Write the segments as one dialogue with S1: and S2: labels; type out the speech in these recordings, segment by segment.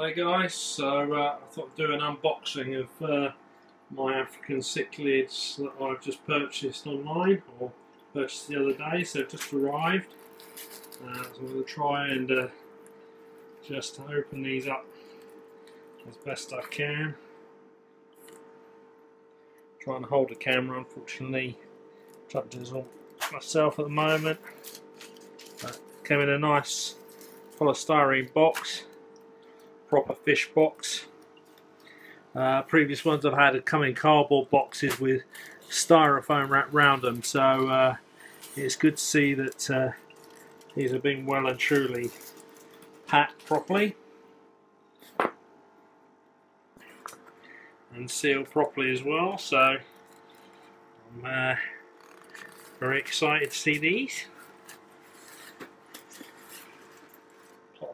S1: Hi guys, so uh, I thought I'd do an unboxing of uh, my African cichlids that I've just purchased online or purchased the other day, so just arrived. Uh, so I'm going to try and uh, just open these up as best I can. Trying to hold the camera, unfortunately, trying to do this all myself at the moment. But came in a nice polystyrene box proper fish box. Uh, previous ones I've had have come in cardboard boxes with styrofoam wrapped around them, so uh, it's good to see that uh, these have been well and truly packed properly and sealed properly as well. So I'm uh, very excited to see these.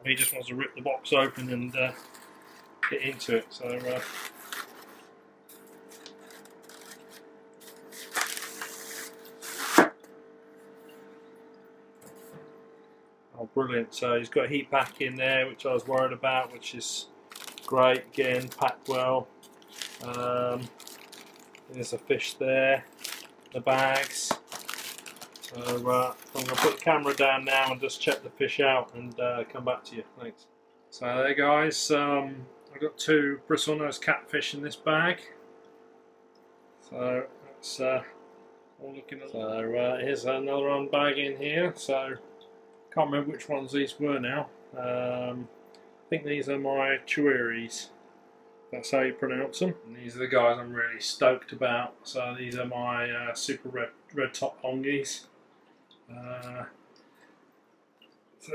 S1: Me just wants to rip the box open and uh, get into it. So. Uh, Oh, brilliant. So he's got a heat pack in there, which I was worried about, which is great. Again, packed well. Um, there's a fish there, the bags. So uh, I'm going to put the camera down now and just check the fish out and uh, come back to you. Thanks. So there guys, um, I've got two bristlenose catfish in this bag. So that's uh, all looking at. So uh, here's another one bag in here. So can't remember which ones these were now. Um, I think these are my Chuiris. That's how you pronounce them. And these are the guys I'm really stoked about. So these are my uh, super red red top hongies. Uh, so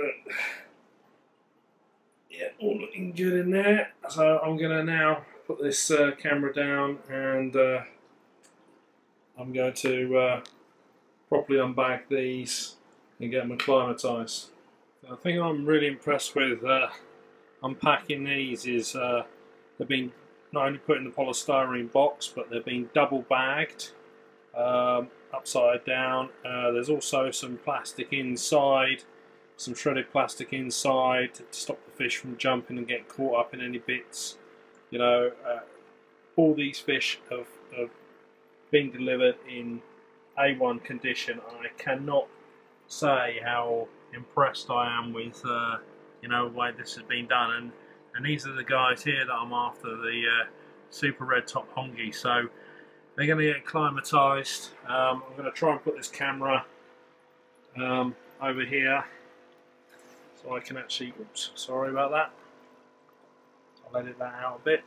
S1: yeah, all looking good in there. So I'm gonna now put this uh, camera down and uh, I'm going to uh, properly unbag these and get them acclimatized. The thing I'm really impressed with uh, unpacking these is uh, they've been not only put in the polystyrene box but they've been double bagged um, upside down. Uh, there's also some plastic inside, some shredded plastic inside to stop the fish from jumping and getting caught up in any bits. You know, uh, all these fish have, have been delivered in A1 condition. I cannot say how impressed I am with uh, you know the way this has been done and and these are the guys here that I'm after the uh, super red top hongi so they're going to get acclimatized. Um, I'm going to try and put this camera um, over here so I can actually oops sorry about that. I'll edit that out a bit.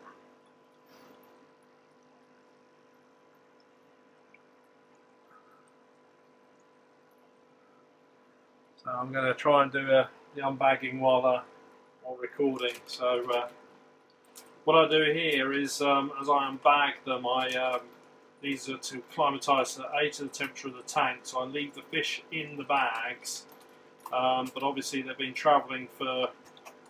S1: So I'm going to try and do a, the unbagging while, uh, while recording. So uh, what I do here is um, as I unbag them, I um, these are to acclimatise to A to the temperature of the tank. So I leave the fish in the bags, um, but obviously they've been travelling for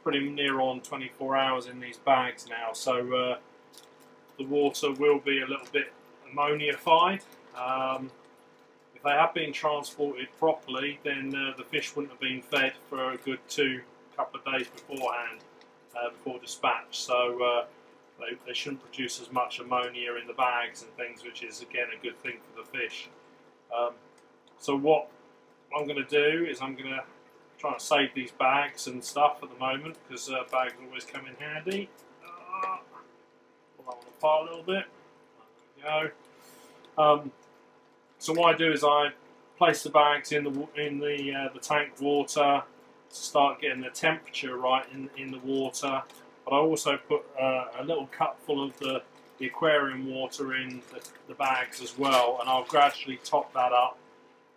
S1: pretty near on 24 hours in these bags now. So uh, the water will be a little bit ammoniafied. Um, they have been transported properly, then uh, the fish wouldn't have been fed for a good two couple of days beforehand, uh, before dispatch. So uh, they, they shouldn't produce as much ammonia in the bags and things, which is again a good thing for the fish. Um, so what I'm going to do is I'm going to try and save these bags and stuff at the moment because uh, bags always come in handy. Uh, pull that apart a little bit. There we go. Um, so what I do is I place the bags in the in the uh, the tank water to start getting the temperature right in in the water. But I also put uh, a little cupful of the, the aquarium water in the, the, bags as well, and I'll gradually top that up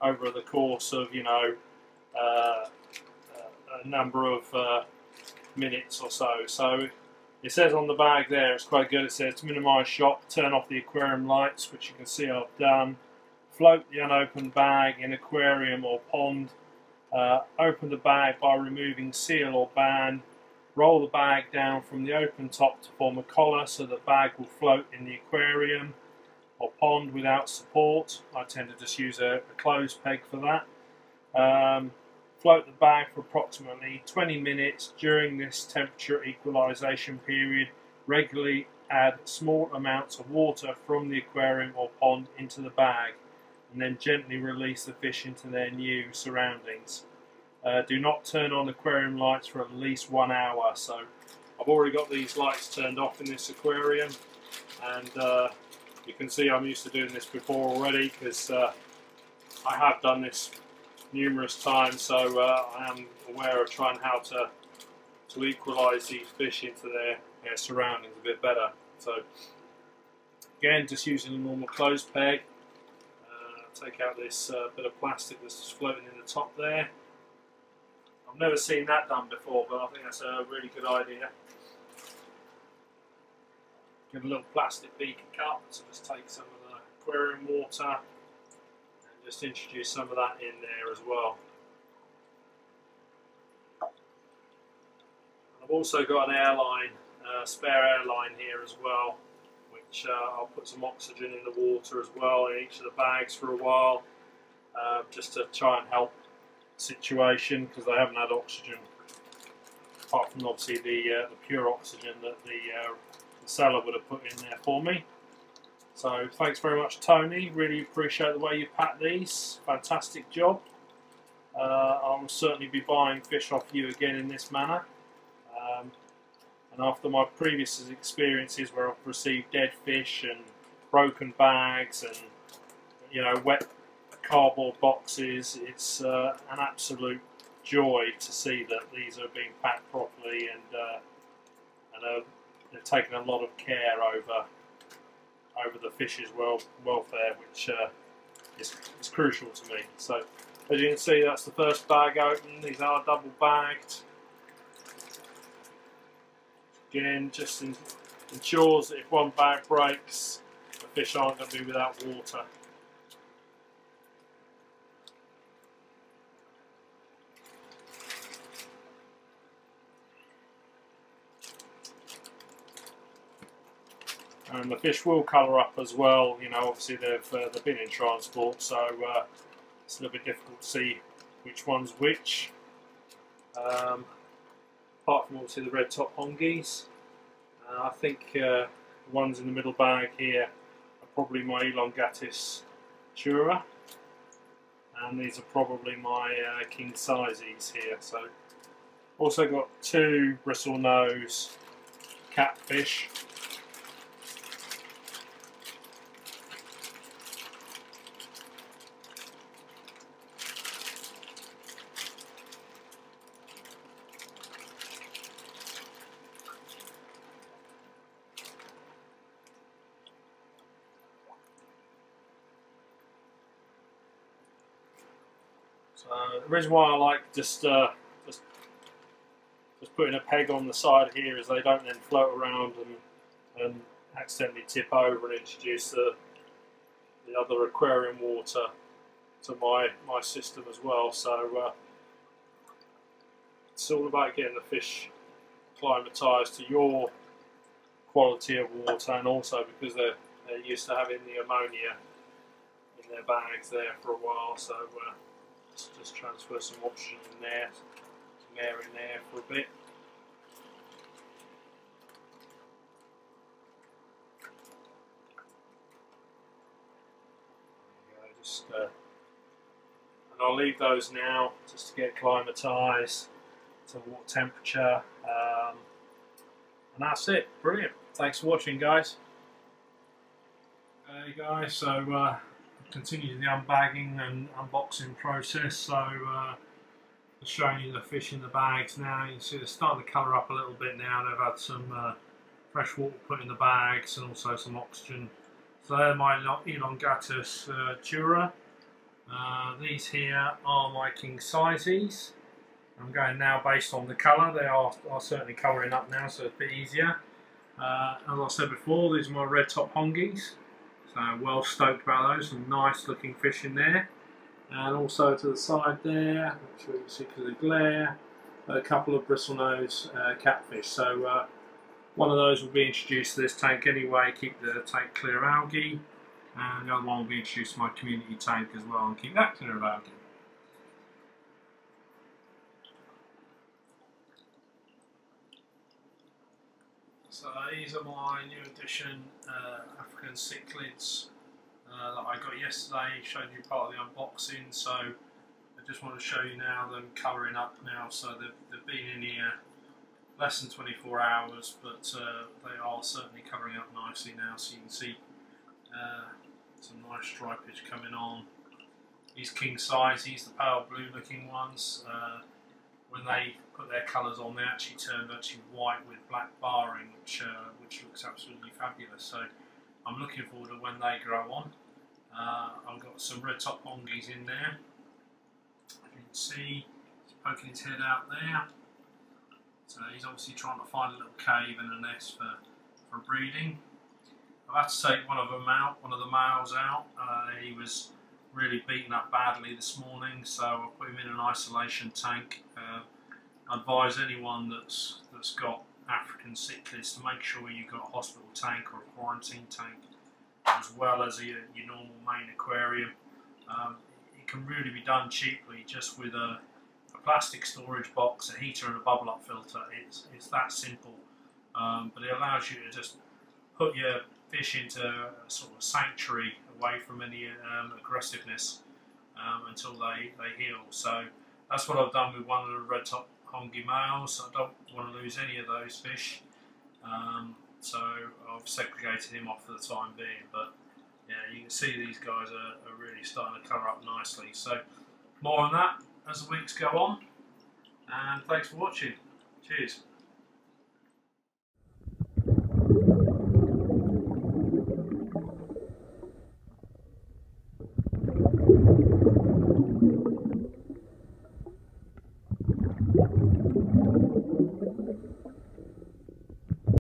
S1: over the course of you know uh, a number of uh, minutes or so. So it says on the bag there, it's quite good. It says to minimise shock, turn off the aquarium lights, which you can see I've done float the unopened bag in aquarium or pond, uh, open the bag by removing seal or band, roll the bag down from the open top to form a collar so the bag will float in the aquarium or pond without support. I tend to just use a, a closed peg for that. Um, Float the bag for approximately 20 minutes during this temperature equalization period. Regularly add small amounts of water from the aquarium or pond into the bag and then gently release the fish into their new surroundings. Uh, do not turn on aquarium lights for at least one hour. So I've already got these lights turned off in this aquarium and uh, you can see I'm used to doing this before already because uh, I have done this numerous times so uh, I am aware of trying how to to equalise these fish into their, their surroundings a bit better. So again just using a normal clothes peg uh, take out this uh, bit of plastic that's floating in the top there I've never seen that done before but I think that's a really good idea get a little plastic beaker cup so just take some of the aquarium water and just introduce some of that in there as well. I've also got an airline, uh, spare airline here as well which uh, I'll put some oxygen in the water as well in each of the bags for a while uh, just to try and help situation because they haven't had oxygen apart from obviously the, uh, the pure oxygen that the uh, seller would have put in there for me. So thanks very much Tony, really appreciate the way you pack these, fantastic job. Uh, I'll certainly be buying fish off you again in this manner. Um, and after my previous experiences where I've received dead fish and broken bags and you know wet cardboard boxes, it's uh, an absolute joy to see that these are being packed properly and, uh, and are they've taken a lot of care over over the fish's well, welfare, which uh, is, is crucial to me. So, as you can see, that's the first bag open. These are double bagged. Again, just ensures that if one bag breaks, the fish aren't going to be without water. And the fish will colour up as well. You know, obviously they've uh, they've been in transport, so uh, it's a little bit difficult to see which one's which. Um, apart from obviously the red top hongies, uh, I think uh, the ones in the middle bag here are probably my elongatus tura, and these are probably my uh, king sizes here. So also got two bristle nose catfish The reason why I like just uh, just just putting a peg on the side here is they don't then float around and, and accidentally tip over and introduce the the other aquarium water to my my system as well. So uh, it's all about getting the fish acclimatized to your quality of water and also because they're, they're used to having the ammonia in their bags there for a while. So. Uh, Let's just transfer some oxygen in there, some air in there for a bit. just uh, and I'll leave those now just to get acclimatized to what temperature um, and that's it. Brilliant. Thanks for watching guys. Hey guys so uh, continue the unbagging and unboxing process. So uh, just showing you the fish in the bags now. You can see they're starting to colour up a little bit now. They've had some uh, fresh water put in the bags and also some oxygen. So they're my elongatus uh, tura. Uh, these here are my king sizes. I'm going now based on the colour. They are, are certainly colouring up now, so it's a bit easier. Uh, as I said before, these are my red top hongies. So well stoked about those, some nice looking fish in there. And also to the side there, make sure you see because of the glare, a couple of bristlenose uh, catfish. So uh, one of those will be introduced to this tank anyway, keep the tank clear of algae. And the other one will be introduced to my community tank as well and keep that clear of algae. So these are my new edition uh, African cichlids uh, that I got yesterday, showed you part of the unboxing, so I just want to show you now them colouring up now, so they've, they've been in here less than 24 hours, but uh, they are certainly colouring up nicely now, so you can see uh, some nice stripage coming on. He's king size, the pale blue looking ones. Uh, when they put their colours on, they actually turned actually white with black barring, which looks absolutely fabulous. So I'm looking forward to when they grow on. Uh, I've got some red top hongies in there. You can see, he's poking his head out there. So he's obviously trying to find a little cave and a nest for, for breeding. I've had to take one of them out, one of the males out. Uh, he was really beaten up badly this morning, so I put him in an isolation tank. Uh, I advise anyone that's that's got African cichlids to make sure you've got a hospital tank or a quarantine tank, as well as a, your normal main aquarium. Um, it can really be done cheaply just with a, a, plastic storage box, a heater, and a bubble up filter. It's it's that simple, um, but it allows you to just put your fish into a sort of sanctuary away from any um, aggressiveness um, until they, they heal. So that's what I've done with one of the red top hongi males. I don't want to lose any of those fish. Um, so I've segregated him off for the time being. But yeah, you can see these guys are, are really starting to colour up nicely. So more on that as the weeks go on. And thanks for watching. Cheers.